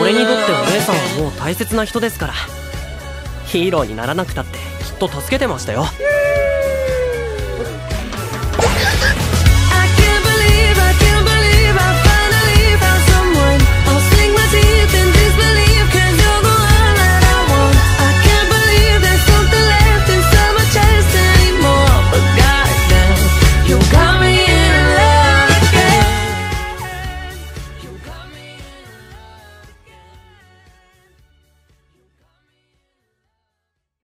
俺にとってお姉さんはもう大切な人ですから。ヒーローにならなくたってきっと助けてましたよ。